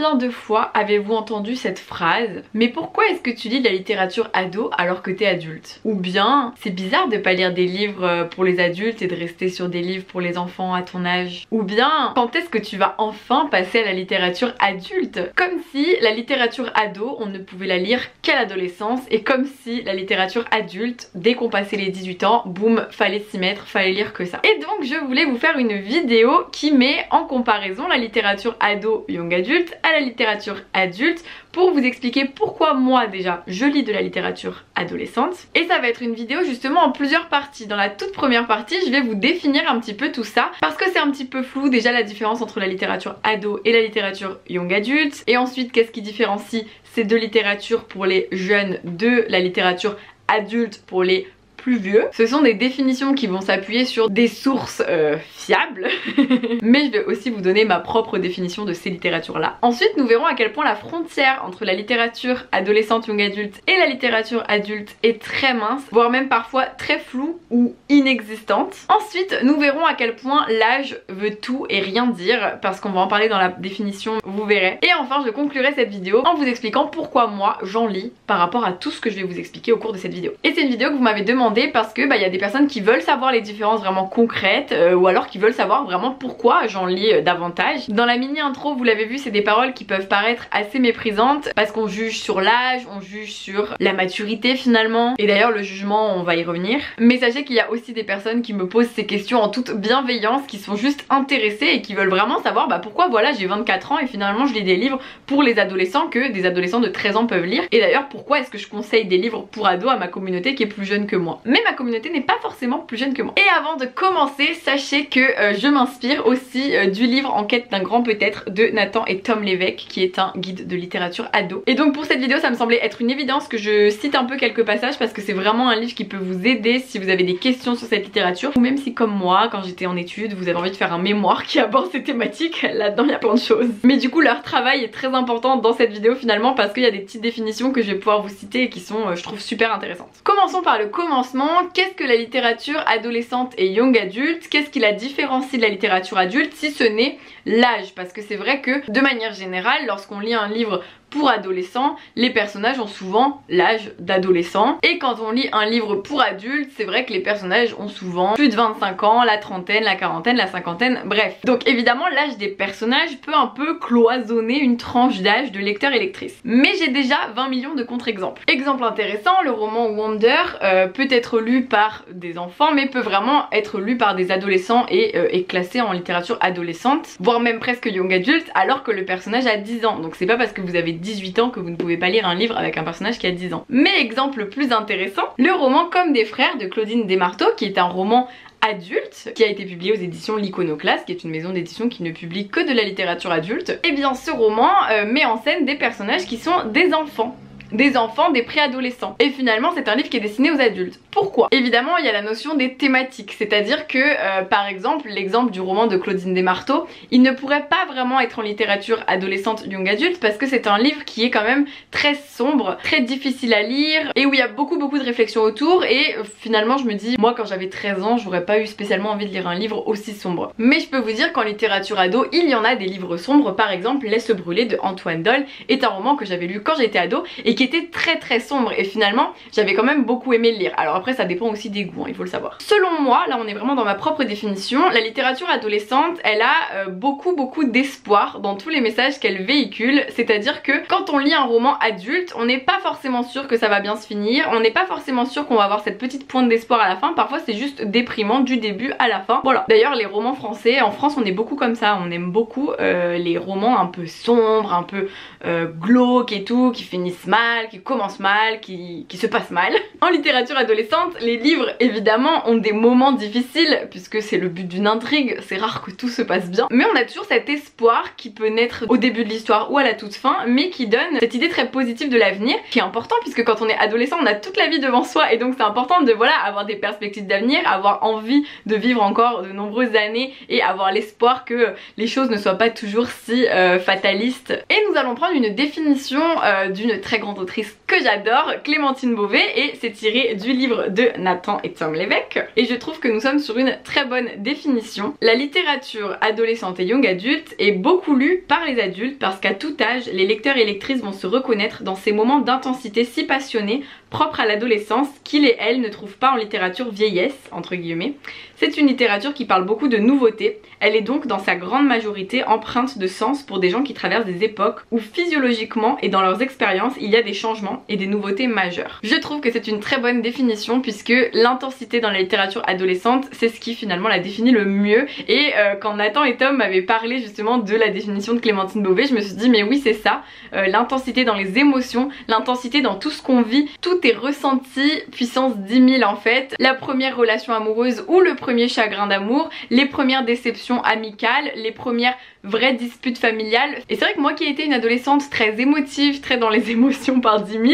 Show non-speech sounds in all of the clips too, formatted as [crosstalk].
De fois avez-vous entendu cette phrase Mais pourquoi est-ce que tu lis de la littérature ado alors que t'es adulte? Ou bien, c'est bizarre de pas lire des livres euh, pour les adultes et de rester sur des livres pour les enfants à ton âge Ou bien, quand est-ce que tu vas enfin passer à la littérature adulte? Comme si la littérature ado, on ne pouvait la lire qu'à l'adolescence et comme si la littérature adulte, dès qu'on passait les 18 ans, boum, fallait s'y mettre, fallait lire que ça. Et donc je voulais vous faire une vidéo qui met en comparaison la littérature ado young adulte la littérature adulte pour vous expliquer pourquoi moi déjà je lis de la littérature adolescente et ça va être une vidéo justement en plusieurs parties. Dans la toute première partie je vais vous définir un petit peu tout ça parce que c'est un petit peu flou déjà la différence entre la littérature ado et la littérature young adulte et ensuite qu'est-ce qui différencie ces deux littératures pour les jeunes de la littérature adulte pour les plus vieux. Ce sont des définitions qui vont s'appuyer sur des sources euh, fiables, [laughs] mais je vais aussi vous donner ma propre définition de ces littératures là. Ensuite nous verrons à quel point la frontière entre la littérature adolescente young adulte et la littérature adulte est très mince, voire même parfois très floue ou inexistante. Ensuite nous verrons à quel point l'âge veut tout et rien dire, parce qu'on va en parler dans la définition, vous verrez. Et enfin je conclurai cette vidéo en vous expliquant pourquoi moi j'en lis par rapport à tout ce que je vais vous expliquer au cours de cette vidéo. Et c'est une vidéo que vous m'avez demandé parce que bah il y a des personnes qui veulent savoir les différences vraiment concrètes euh, ou alors qui veulent savoir vraiment pourquoi j'en lis euh, davantage. Dans la mini intro vous l'avez vu c'est des paroles qui peuvent paraître assez méprisantes parce qu'on juge sur l'âge, on juge sur la maturité finalement et d'ailleurs le jugement on va y revenir. Mais sachez qu'il y a aussi des personnes qui me posent ces questions en toute bienveillance qui sont juste intéressées et qui veulent vraiment savoir bah pourquoi voilà j'ai 24 ans et finalement je lis des livres pour les adolescents que des adolescents de 13 ans peuvent lire et d'ailleurs pourquoi est-ce que je conseille des livres pour ados à ma communauté qui est plus jeune que moi? Mais ma communauté n'est pas forcément plus jeune que moi. Et avant de commencer, sachez que euh, je m'inspire aussi euh, du livre En quête d'un grand peut-être de Nathan et Tom Lévesque qui est un guide de littérature ado. Et donc pour cette vidéo ça me semblait être une évidence que je cite un peu quelques passages parce que c'est vraiment un livre qui peut vous aider si vous avez des questions sur cette littérature ou même si comme moi quand j'étais en études vous avez envie de faire un mémoire qui aborde ces thématiques, [laughs] là-dedans il y a plein de choses. Mais du coup leur travail est très important dans cette vidéo finalement parce qu'il y a des petites définitions que je vais pouvoir vous citer et qui sont euh, je trouve super intéressantes. Commençons par le commencement qu'est-ce que la littérature adolescente et young adulte Qu'est-ce qui la différencie de la littérature adulte si ce n'est l'âge Parce que c'est vrai que de manière générale, lorsqu'on lit un livre pour adolescents, les personnages ont souvent l'âge d'adolescent. Et quand on lit un livre pour adultes, c'est vrai que les personnages ont souvent plus de 25 ans, la trentaine, la quarantaine, la cinquantaine, bref. Donc évidemment, l'âge des personnages peut un peu cloisonner une tranche d'âge de lecteur et lectrice. Mais j'ai déjà 20 millions de contre-exemples. Exemple intéressant, le roman Wonder euh, peut être lu par des enfants, mais peut vraiment être lu par des adolescents et euh, est classé en littérature adolescente, voire même presque young adulte, alors que le personnage a 10 ans. Donc c'est pas parce que vous avez 18 ans que vous ne pouvez pas lire un livre avec un personnage qui a 10 ans. Mais exemple plus intéressant, le roman Comme des frères de Claudine Desmarteaux qui est un roman adulte qui a été publié aux éditions L'Iconoclaste qui est une maison d'édition qui ne publie que de la littérature adulte et eh bien ce roman euh, met en scène des personnages qui sont des enfants des enfants, des préadolescents. Et finalement c'est un livre qui est destiné aux adultes. Pourquoi? Évidemment il y a la notion des thématiques, c'est-à-dire que euh, par exemple l'exemple du roman de Claudine Desmarteaux, il ne pourrait pas vraiment être en littérature adolescente young adulte parce que c'est un livre qui est quand même très sombre, très difficile à lire et où il y a beaucoup beaucoup de réflexions autour et euh, finalement je me dis moi quand j'avais 13 ans j'aurais pas eu spécialement envie de lire un livre aussi sombre. Mais je peux vous dire qu'en littérature ado il y en a des livres sombres par exemple Laisse brûler de Antoine Doll est un roman que j'avais lu quand j'étais ado et qui était très très sombre et finalement j'avais quand même beaucoup aimé le lire. Alors après ça dépend aussi des goûts, hein, il faut le savoir. Selon moi, là on est vraiment dans ma propre définition, la littérature adolescente elle a euh, beaucoup beaucoup d'espoir dans tous les messages qu'elle véhicule, c'est-à-dire que quand on lit un roman adulte, on n'est pas forcément sûr que ça va bien se finir, on n'est pas forcément sûr qu'on va avoir cette petite pointe d'espoir à la fin, parfois c'est juste déprimant du début à la fin. Voilà, d'ailleurs les romans français, en France on est beaucoup comme ça, on aime beaucoup euh, les romans un peu sombres, un peu euh, glauques et tout, qui finissent mal, qui commence mal, qui, qui se passe mal. En littérature adolescente, les livres évidemment ont des moments difficiles puisque c'est le but d'une intrigue, c'est rare que tout se passe bien. Mais on a toujours cet espoir qui peut naître au début de l'histoire ou à la toute fin, mais qui donne cette idée très positive de l'avenir qui est important puisque quand on est adolescent on a toute la vie devant soi et donc c'est important de voilà avoir des perspectives d'avenir, avoir envie de vivre encore de nombreuses années et avoir l'espoir que les choses ne soient pas toujours si euh, fatalistes. Et nous allons prendre une définition euh, d'une très grande que j'adore, Clémentine Beauvais, et c'est tiré du livre de Nathan et Tom Lévesque. Et je trouve que nous sommes sur une très bonne définition. La littérature adolescente et young adulte est beaucoup lue par les adultes parce qu'à tout âge, les lecteurs et lectrices vont se reconnaître dans ces moments d'intensité si passionnés propres à l'adolescence qu'ils et elles ne trouvent pas en littérature vieillesse, entre guillemets. C'est une littérature qui parle beaucoup de nouveautés, elle est donc dans sa grande majorité empreinte de sens pour des gens qui traversent des époques où physiologiquement et dans leurs expériences il y a des changements et des nouveautés majeures. Je trouve que c'est une très bonne définition puisque l'intensité dans la littérature adolescente c'est ce qui finalement la définit le mieux. Et euh, quand Nathan et Tom m'avaient parlé justement de la définition de Clémentine Beauvais je me suis dit mais oui c'est ça, euh, l'intensité dans les émotions, l'intensité dans tout ce qu'on vit, tout est ressenti puissance 10 000 en fait, la première relation amoureuse ou le premier chagrin d'amour, les premières déceptions amicales, les premières vraies disputes familiales et c'est vrai que moi qui ai été une adolescente très émotive, très dans les [laughs] émotions par 10 000,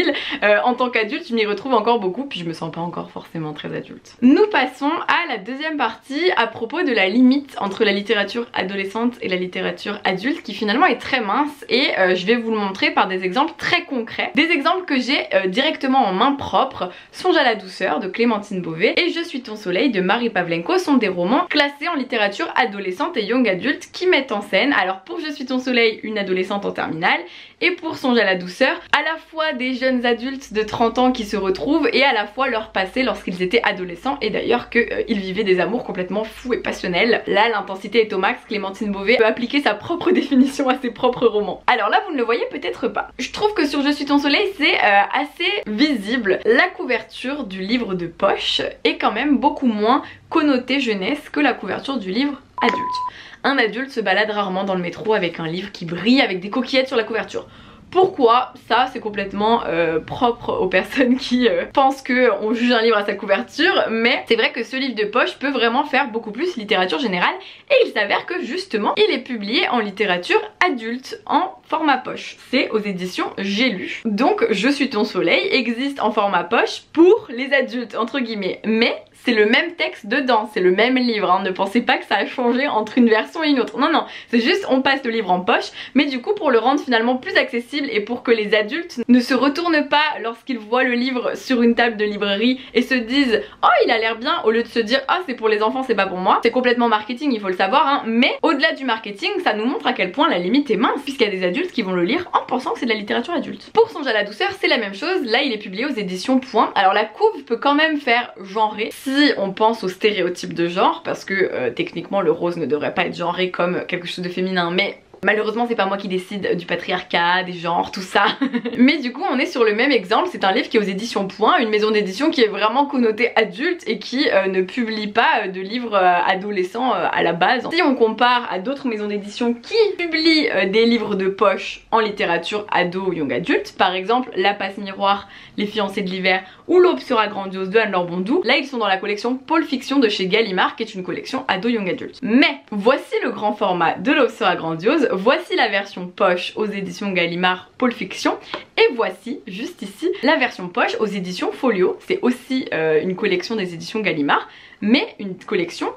euh, en tant qu'adulte je m'y retrouve encore beaucoup puis je me sens pas encore forcément très adulte. Nous passons à la deuxième partie à propos de la limite entre la littérature adolescente et la littérature adulte qui finalement est très mince et euh, je vais vous le montrer par des exemples très concrets. Des exemples que j'ai euh, directement en main propre. Songe à la douceur de Clémentine Beauvais et Je suis ton soleil de Marie Pavlenko sont des romans classés en littérature adolescente et young adulte qui mettent en scène, alors pour Je suis ton soleil, une adolescente en terminale et pour Songe à la douceur, à la fois des jeunes adultes de 30 ans qui se retrouvent et à la fois leur passé lorsqu'ils étaient adolescents et d'ailleurs qu'ils euh, vivaient des amours complètement fous et passionnels. Là l'intensité est au max, Clémentine Beauvais peut appliquer sa propre [laughs] définition à ses propres romans. Alors là vous ne le voyez peut-être pas. Je trouve que sur Je suis ton soleil c'est euh, assez visible. La couverture du livre de poche est quand même beaucoup moins connotée jeunesse que la couverture du livre adulte. Un adulte se balade rarement dans le métro avec un livre qui brille avec des coquillettes sur la couverture. Pourquoi Ça c'est complètement euh, propre aux personnes qui euh, pensent qu'on juge un livre à sa couverture mais c'est vrai que ce livre de poche peut vraiment faire beaucoup plus littérature générale et il s'avère que justement il est publié en littérature adulte en format poche. C'est aux éditions J'ai lu. Donc Je suis ton soleil existe en format poche pour les adultes entre guillemets mais c'est le même texte dedans, c'est le même livre, hein. ne pensez pas que ça a changé entre une version et une autre, non non, c'est juste on passe le livre en poche, mais du coup pour le rendre finalement plus accessible et pour que les adultes ne se retournent pas lorsqu'ils voient le livre sur une table de librairie et se disent oh il a l'air bien au lieu de se dire oh c'est pour les enfants c'est pas pour moi, c'est complètement marketing il faut le savoir hein, mais au-delà du marketing ça nous montre à quel point la limite est mince puisqu'il y a des adultes qui vont le lire en pensant que c'est de la littérature adulte. Pour Songe à la douceur c'est la même chose, là il est publié aux éditions Point, alors la couve peut quand même faire genrer on pense aux stéréotypes de genre, parce que euh, techniquement le rose ne devrait pas être genré comme quelque chose de féminin, mais Malheureusement c'est pas moi qui décide du patriarcat, des genres, tout ça. [laughs] Mais du coup on est sur le même exemple, c'est un livre qui est aux éditions Point, une maison d'édition qui est vraiment connotée adulte et qui euh, ne publie pas euh, de livres adolescents à la base. Si on compare à d'autres maisons d'édition qui publient des livres de poche en littérature ado ou young adulte, par exemple La Passe Miroir, Les Fiancés de l'hiver ou L'aube grandiose de Anne-Laure Bondou. Là ils sont dans la collection Pôle Fiction de chez Gallimard qui est une collection ado young adult. Mais voici le grand format de L'aube grandiose, voici la version poche aux éditions Gallimard Pôle Fiction et voici juste ici la version poche aux éditions Folio. C'est aussi euh, une collection des éditions Gallimard mais une collection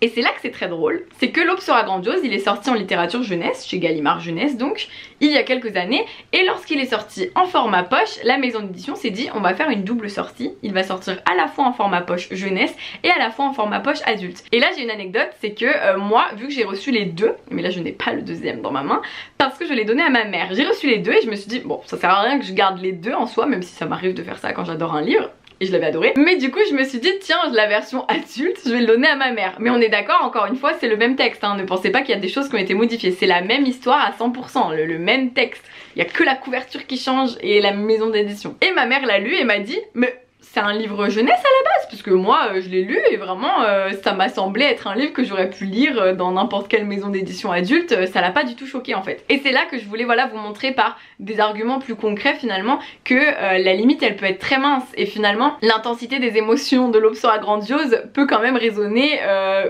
Et c'est là que c'est très drôle, c'est que L'aube sera grandiose, il est sorti en littérature jeunesse, chez Gallimard Jeunesse donc, il y a quelques années, et lorsqu'il est sorti en format poche, la maison d'édition s'est dit on va faire une double sortie, il va sortir à la fois en format poche jeunesse et à la fois en format poche adulte. Et là j'ai une anecdote, c'est que euh, moi, vu que j'ai reçu les deux, mais là je n'ai pas le deuxième dans ma main, parce que je l'ai donné à ma mère. J'ai reçu les deux et je me suis dit bon ça sert à rien que je garde les deux en soi, même si ça m'arrive de faire ça quand j'adore un livre, et je l'avais adoré. Mais du coup je me suis dit tiens la version adulte je vais le donner à ma mère. Mais on est d'accord encore une fois c'est le même texte hein. ne pensez pas qu'il y a des choses qui ont été modifiées. C'est la même histoire à 100% le, même texte. Il y a que la couverture qui change et la maison d'édition. Et ma mère l'a lu et m'a dit mais c'est un livre jeunesse à la base puisque moi euh, je l'ai lu et vraiment euh, ça m'a semblé être un livre que j'aurais pu lire euh, dans n'importe quelle maison d'édition adulte. Ça l'a pas du tout choqué en fait. Et c'est là que je voulais voilà vous montrer par des arguments plus concrets finalement que la limite elle peut être très mince. Et finalement l'intensité des émotions de l'aube sera grandiose peut quand même résonner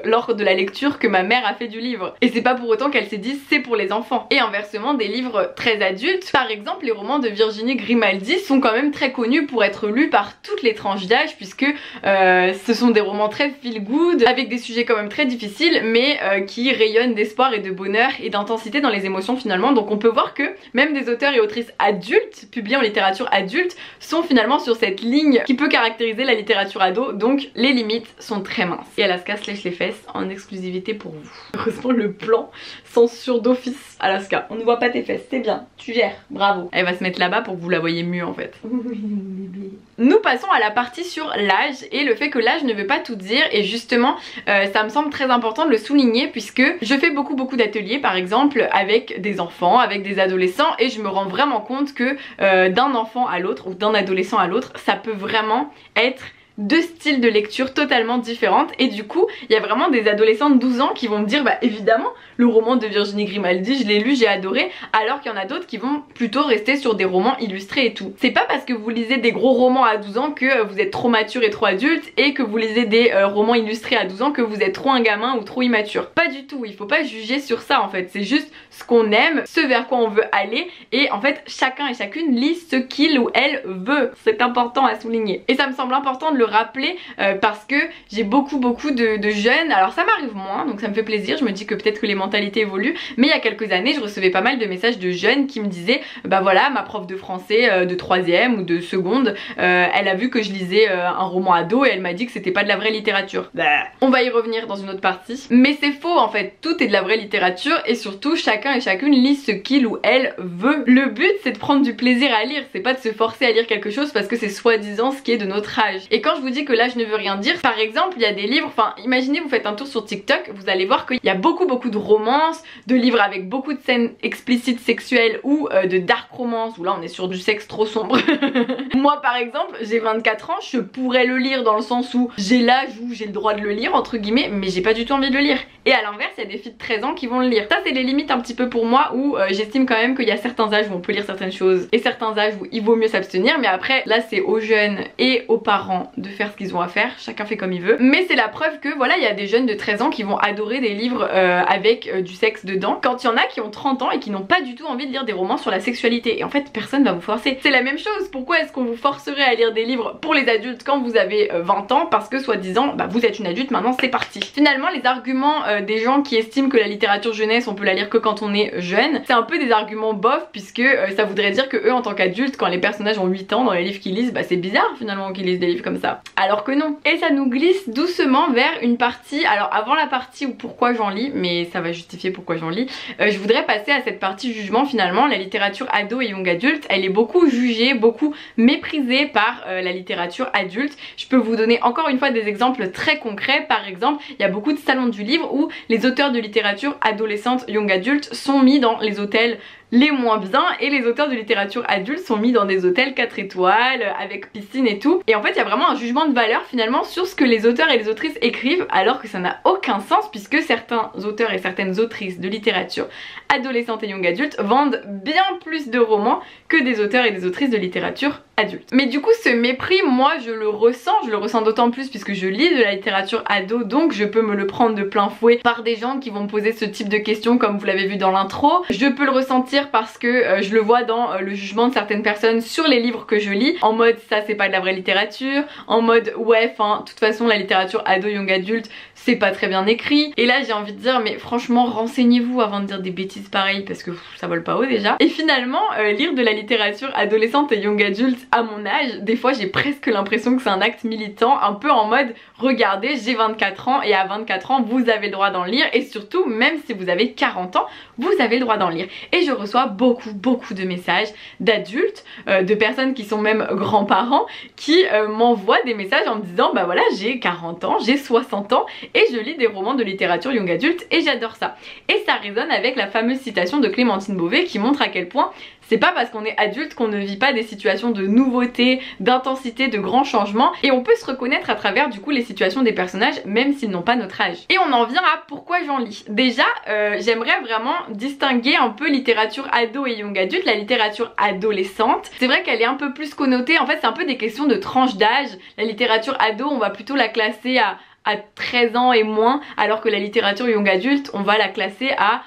lors de la lecture que ma mère a fait du livre. Et c'est pas pour autant qu'elle s'est dit c'est pour les enfants. Et inversement des livres très adultes par exemple les romans de Virginie Grimaldi sont quand même très connus pour être lus par toutes les tranches d'âge puisque Euh, ce sont des romans très feel good, avec des sujets quand même très difficiles, mais euh, qui rayonnent d'espoir et de bonheur et d'intensité dans les émotions finalement. Donc on peut voir que même des auteurs et autrices adultes, publiés en littérature adulte, sont finalement sur cette ligne qui peut caractériser la littérature ado. Donc les limites sont très minces. Et Alaska se lèche les fesses en exclusivité pour vous. Heureusement le plan censure d'office. Alaska, on ne voit pas tes fesses, c'est bien, tu gères, bravo. Elle va se mettre là-bas pour que vous la voyez mieux en fait. [laughs] Nous passons à la partie sur l'âge et le fait que l'âge ne veut pas tout dire. Et justement euh, ça me semble très important de le souligner puisque je fais beaucoup beaucoup d'ateliers par exemple avec des enfants, avec des adolescents et je me rends vraiment compte que euh, d'un enfant à l'autre ou d'un adolescent à l'autre ça peut vraiment être deux styles de lecture totalement différentes. Et du coup il y a vraiment des adolescents de 12 ans qui vont me dire bah évidemment le roman de Virginie Grimaldi je l'ai lu j'ai adoré alors qu'il y en a d'autres qui vont plutôt rester sur des romans illustrés et tout. C'est pas parce que vous lisez des gros romans à 12 ans que euh, vous êtes trop mature et trop adulte et que vous lisez des euh, romans illustrés à 12 ans que vous êtes trop un gamin ou trop immature. Pas du tout. Il faut pas juger sur ça en fait. C'est juste ce qu'on aime ce vers quoi on veut aller et en fait chacun et chacune lit ce qu'il ou elle veut. C'est important à souligner. Et ça me semble important de le rappeler euh, parce que j'ai beaucoup beaucoup de, jeunes, alors ça m'arrive moins donc ça me fait plaisir, je me dis que peut-être que les mentalités évoluent mais il y a quelques années je recevais pas mal de messages de jeunes qui me disaient bah voilà ma prof de français euh, de troisième ou de seconde euh, elle a vu que je lisais un roman ado et elle m'a dit que c'était pas de la vraie littérature. Bah. On va y revenir dans une autre partie mais c'est faux en fait, tout est de la vraie littérature et surtout chacun et chacune lit ce qu'il ou elle veut. Le but c'est de prendre du plaisir à lire, c'est pas de se forcer à lire quelque chose parce que c'est soi-disant ce qui est de notre âge. Et quand je vous dis que là je ne veux rien dire, par exemple il y a des livres, enfin imaginez vous faites un tour sur TikTok, vous allez voir qu'il y a beaucoup beaucoup de romances, de livres avec beaucoup de scènes explicites sexuelles ou euh, de dark romance où là on est sur du sexe trop sombre. [laughs] Moi par exemple j'ai 24 ans, je pourrais le lire dans le sens où j'ai l'âge où j'ai le droit de le lire entre guillemets mais j'ai pas du tout envie de le lire. Et à l'inverse il y a des filles de 13 ans qui vont le lire. Ça c'est les limites un petit peu pour moi où euh, j'estime quand même qu'il y a certains âges où on peut lire certaines choses et certains âges où il vaut mieux s'abstenir mais après là c'est aux jeunes et aux parents de faire ce qu'ils ont à faire, chacun fait comme il veut. Mais c'est la preuve que voilà, il y a des jeunes de 13 ans qui vont adorer des livres euh, avec euh, du sexe dedans, quand il y en a qui ont 30 ans et qui n'ont pas du tout envie de lire des romans sur la sexualité. Et en fait, personne va vous forcer. C'est la même chose, pourquoi est-ce qu'on vous forcerait à lire des livres pour les adultes quand vous avez 20 euh, ans? Parce que soi-disant, bah, vous êtes une adulte, maintenant c'est parti. Finalement, les arguments des gens qui estiment que la littérature jeunesse, on peut la lire que quand on est jeune, c'est un peu des arguments bof, puisque ça voudrait dire que eux, en tant qu'adultes, quand les personnages ont 8 ans dans les livres qu'ils lisent, bah c'est bizarre finalement qu'ils lisent des livres comme ça. Alors que non. Et ça nous glisse doucement vers une partie, alors avant la partie où pourquoi j'en lis, mais ça va justifier pourquoi j'en lis, euh, je voudrais passer à cette partie jugement finalement. La littérature ado et young adulte, elle est beaucoup jugée, beaucoup méprisée par euh, la littérature adulte. Je peux vous donner encore une fois des exemples très concrets. Par exemple, il y a beaucoup de salons du livre où les auteurs de littérature adolescente, young adulte sont mis dans les hôtels les moins bien et les auteurs de littérature adulte sont mis dans des hôtels 4 étoiles avec piscine et tout et en fait il y a vraiment un jugement de valeur finalement sur ce que les auteurs et les autrices écrivent alors que ça n'a aucun sens puisque certains auteurs et certaines autrices de littérature adolescente et young adulte vendent bien plus de romans que des auteurs et des autrices de littérature adulte. Mais du coup ce mépris moi je le ressens, je le ressens d'autant plus puisque je lis de la littérature ado donc je peux me le prendre de plein fouet par des gens qui vont me poser ce type de questions comme vous l'avez vu dans l'intro. Je peux le ressentir parce que euh, je le vois dans euh, le jugement de certaines personnes sur les livres que je lis en mode ça c'est pas de la vraie littérature, en mode ouais enfin de toute façon la littérature ado young adulte c'est pas très bien écrit et là j'ai envie de dire mais franchement renseignez-vous avant de dire des bêtises pareilles parce que ça vole pas haut déjà. Et finalement euh, lire de la littérature adolescente et young adulte à mon âge, des fois j'ai presque l'impression que c'est un acte militant, un peu en mode regardez j'ai 24 ans et à 24 ans vous avez le droit d'en lire et surtout même si vous avez 40 ans vous avez le droit d'en lire. Et je beaucoup beaucoup de messages d'adultes, euh, de personnes qui sont même grands-parents qui euh, m'envoient des messages en me disant bah voilà j'ai 40 ans, j'ai 60 ans et je lis des romans de littérature young adulte et j'adore ça. Et ça résonne avec la fameuse citation de Clémentine Beauvais qui montre à quel point c'est pas parce qu'on est adulte qu'on ne vit pas des situations de nouveauté, d'intensité, de grands changements et on peut se reconnaître à travers du coup les situations des personnages même s'ils n'ont pas notre âge. Et on en vient à pourquoi j'en lis. Déjà euh, j'aimerais vraiment distinguer un peu littérature ado et young adulte, la littérature adolescente. C'est vrai qu'elle est un peu plus connotée, en fait c'est un peu des questions de tranche d'âge. La littérature ado on va plutôt la classer à à 13 ans et moins, alors que la littérature young adulte, on va la classer à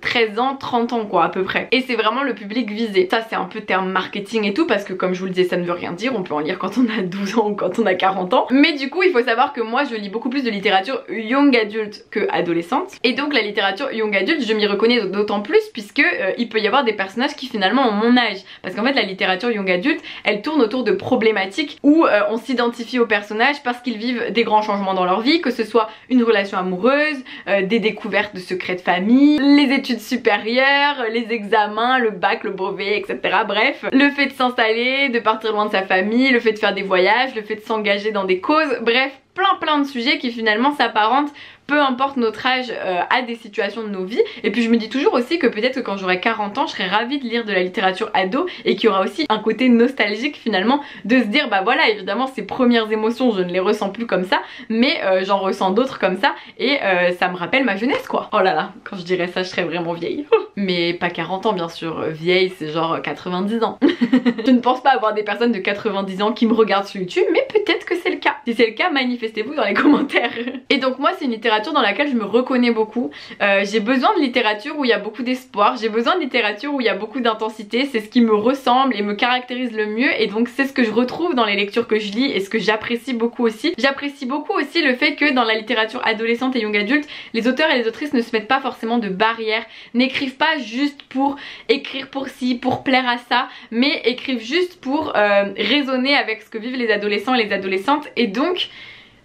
13 euh, ans, 30 ans quoi à peu près. Et c'est vraiment le public visé. Ça c'est un peu terme marketing et tout parce que comme je vous le disais ça ne veut rien dire, on peut en lire quand on a 12 ans ou quand on a 40 ans. Mais du coup il faut savoir que moi je lis beaucoup plus de littérature young adulte que adolescente. Et donc la littérature young adulte je m'y reconnais d'autant plus puisque euh, il peut y avoir des personnages qui finalement ont mon âge. Parce qu'en fait la littérature young adulte elle tourne autour de problématiques où euh, on s'identifie aux personnages parce qu'ils vivent des grands changements dans leur vie, que ce soit une relation amoureuse, des découvertes de secrets de famille, études supérieures, les examens, le bac, le brevet, etc. Bref, le fait de s'installer, de partir loin de sa famille, le fait de faire des voyages, le fait de s'engager dans des causes, bref, plein plein de sujets qui finalement s'apparentent peu importe notre âge euh, à des situations de nos vies. Et puis je me dis toujours aussi que peut-être que quand j'aurai 40 ans je serai ravie de lire de la littérature ado et qu'il y aura aussi un côté nostalgique finalement de se dire bah voilà évidemment ces premières émotions je ne les ressens plus comme ça mais euh, j'en ressens d'autres comme ça et euh, ça me rappelle ma jeunesse quoi. Oh là là quand je dirais ça je serais vraiment vieille. [laughs] Mais pas 40 ans bien sûr. Vieille c'est genre 90 ans. [laughs] Je ne pense pas avoir des personnes de 90 ans qui me regardent sur YouTube mais peut-être que c'est le cas si c'est le cas manifestez-vous dans les [laughs] commentaires et donc moi c'est une littérature dans laquelle je me reconnais beaucoup. Euh, j'ai besoin de littérature où il y a beaucoup d'espoir, j'ai besoin de littérature où il y a beaucoup d'intensité, c'est ce qui me ressemble et me caractérise le mieux et donc c'est ce que je retrouve dans les lectures que je lis et ce que j'apprécie beaucoup aussi. J'apprécie beaucoup aussi le fait que dans la littérature adolescente et young adulte, les auteurs et les autrices ne se mettent pas forcément de barrières, n'écrivent pas juste pour écrire pour ci, pour plaire à ça, mais écrivent juste pour euh, raisonner avec ce que vivent les adolescents et les adolescentes et donc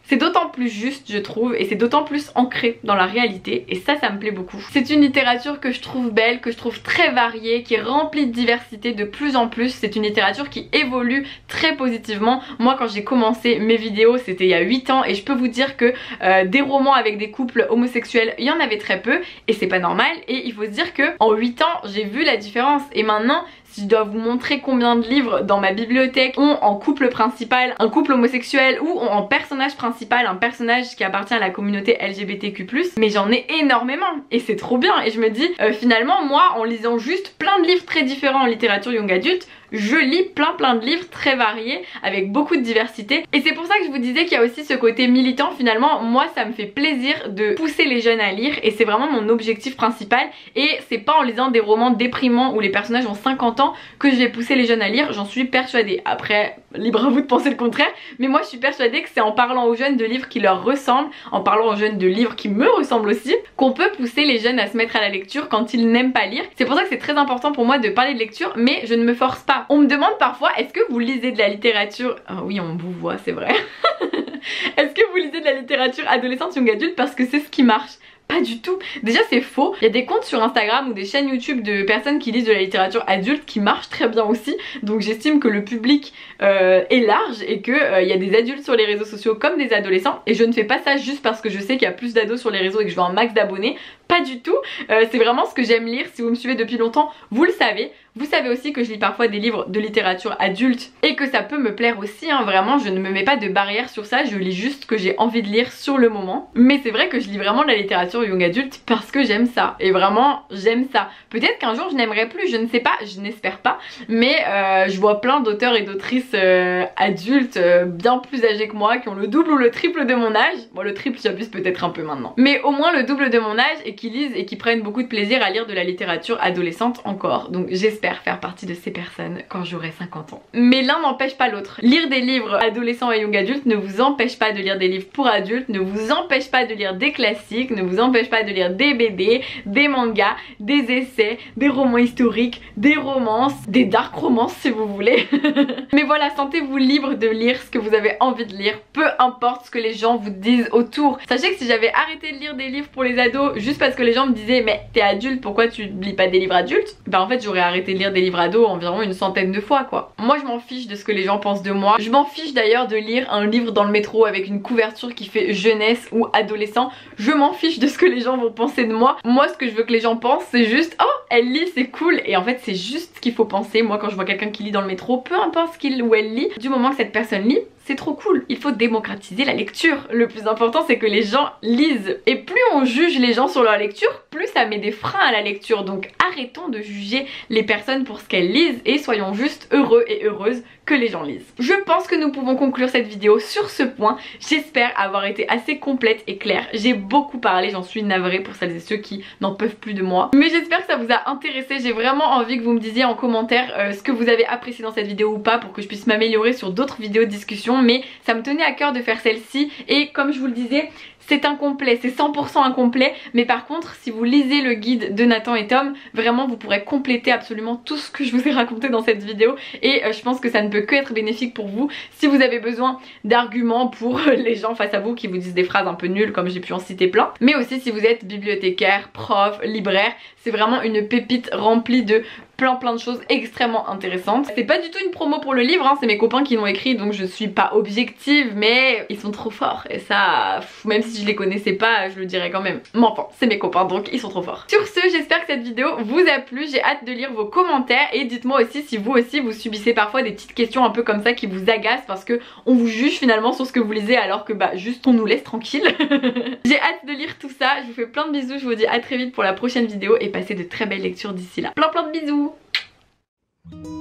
c'est d'autant plus juste je trouve et c'est d'autant plus ancré dans la réalité et ça ça me plaît beaucoup. C'est une littérature que je trouve belle, que je trouve très variée, qui est remplie de diversité de plus en plus. C'est une littérature qui évolue très positivement. Moi quand j'ai commencé mes vidéos c'était il y a 8 ans et je peux vous dire que euh, des romans avec des couples homosexuels il y en avait très peu et c'est pas normal et il faut se dire que en 8 ans j'ai vu la différence et maintenant si je dois vous montrer combien de livres dans ma bibliothèque. Ont en couple principal un couple homosexuel ou ont en personnage principal un personnage qui appartient à la communauté LGBTQ+, mais j'en ai énormément et c'est trop bien. Et je me dis euh, finalement moi en lisant juste plein de livres très différents en littérature young adulte je lis plein plein de livres très variés avec beaucoup de diversité. Et c'est pour ça que je vous disais qu'il y a aussi ce côté militant. Finalement moi ça me fait plaisir de pousser les jeunes à lire et c'est vraiment mon objectif principal. Et c'est pas en lisant des romans déprimants où les personnages ont 50 que je vais pousser les jeunes à lire j'en suis persuadée. Après libre à vous de penser le contraire mais moi je suis persuadée que c'est en parlant aux jeunes de livres qui leur ressemblent en parlant aux jeunes de livres qui me ressemblent aussi qu'on peut pousser les jeunes à se mettre à la lecture quand ils n'aiment pas lire. C'est pour ça que c'est très important pour moi de parler de lecture mais je ne me force pas. On me demande parfois, est-ce que vous lisez de la littérature? Ah Oui, on vous voit, c'est vrai. [laughs] est-ce que vous lisez de la littérature adolescente, young adulte? Parce que c'est ce qui marche pas du tout. Déjà c'est faux. Il y a des comptes sur Instagram ou des chaînes YouTube de personnes qui lisent de la littérature adulte qui marchent très bien aussi. Donc j'estime que le public euh, est large et qu'il euh, y a des adultes sur les réseaux sociaux comme des adolescents. Et je ne fais pas ça juste parce que je sais qu'il y a plus d'ados sur les réseaux et que je veux un max d'abonnés. Pas du tout. Euh, c'est vraiment ce que j'aime lire. Si vous me suivez depuis longtemps, vous le savez. Vous savez aussi que je lis parfois des livres de littérature adulte et que ça peut me plaire aussi, hein. vraiment je ne me mets pas de barrière sur ça, je lis juste ce que j'ai envie de lire sur le moment. Mais c'est vrai que je lis vraiment de la littérature young adulte parce que j'aime ça, et vraiment j'aime ça. Peut-être qu'un jour je n'aimerais plus, je ne sais pas, je n'espère pas, mais euh, je vois plein d'auteurs et d'autrices euh, adultes euh, bien plus âgés que moi qui ont le double ou le triple de mon âge, bon le triple j'abuse peut-être un peu maintenant, mais au moins le double de mon âge et qui lisent et qui prennent beaucoup de plaisir à lire de la littérature adolescente encore. Donc j'espère faire partie de ces personnes quand j'aurai 50 ans. Mais l'un n'empêche pas l'autre. Lire des livres adolescents et young adultes ne vous empêche pas de lire des livres pour adultes, ne vous empêche pas de lire des classiques, ne vous empêche pas de lire des BD, des mangas, des essais, des romans historiques, des romances, des dark romances si vous voulez. [laughs] Mais voilà, sentez-vous libre de lire ce que vous avez envie de lire, peu importe ce que les gens vous disent autour. Sachez que si j'avais arrêté de lire des livres pour les ados juste parce que les gens me disaient mais t'es adulte, pourquoi tu lis pas des livres adultes? Bah en fait j'aurais arrêté lire des livres livres environ une centaine de fois quoi. Moi je m'en fiche de ce que les gens pensent de moi. Je m'en fiche d'ailleurs de lire un livre dans le métro avec une couverture qui fait jeunesse ou adolescent. Je m'en fiche de ce que les gens vont penser de moi. Moi ce que je veux que les gens pensent c'est juste oh elle lit c'est cool et en fait c'est juste ce qu'il faut penser. Moi quand je vois quelqu'un qui lit dans le métro, peu importe ce qu'il ou elle lit, du moment que cette personne lit, c'est trop cool. Il faut démocratiser la lecture. Le plus important c'est que les gens lisent. Et plus on juge les gens sur leur lecture, plus ça met des freins à la lecture. Donc arrêtons de juger les personnes pour ce qu'elles lisent et soyons juste heureux et heureuses les gens lisent. Je pense que nous pouvons conclure cette vidéo sur ce point. J'espère avoir été assez complète et claire. J'ai beaucoup parlé, j'en suis navrée pour celles et ceux qui n'en peuvent plus de moi. Mais j'espère que ça vous a intéressé. J'ai vraiment envie que vous me disiez en commentaire euh, ce que vous avez apprécié dans cette vidéo ou pas pour que je puisse m'améliorer sur d'autres vidéos de discussion. Mais ça me tenait à cœur de faire celle-ci et comme je vous le disais, c'est incomplet, c'est 100% incomplet. Mais par contre si vous lisez le guide de Nathan et Tom vraiment vous pourrez compléter absolument tout ce que je vous ai raconté dans cette vidéo. Et euh, je pense que ça ne peut que être bénéfique pour vous. Si vous avez besoin d'arguments pour les gens face à vous qui vous disent des phrases un peu nulles comme j'ai pu en citer plein. Mais aussi si vous êtes bibliothécaire, prof, libraire c'est vraiment une pépite remplie de plein plein de choses extrêmement intéressantes. C'est pas du tout une promo pour le livre, hein, c'est mes copains qui l'ont écrit donc je suis pas objective mais ils sont trop forts et ça, même si je les connaissais pas, je le dirais quand même. Mais enfin, c'est mes copains donc ils sont trop forts. Sur ce, j'espère que cette vidéo vous a plu, j'ai hâte de lire vos commentaires et dites-moi aussi si vous aussi vous subissez parfois des petites questions un peu comme ça qui vous agacent parce que on vous juge finalement sur ce que vous lisez alors que bah juste on nous laisse tranquille. [laughs] j'ai hâte de lire tout ça, je vous fais plein de bisous, je vous dis à très vite pour la prochaine vidéo et passez de très belles lectures d'ici là. Plein plein de bisous Thank you.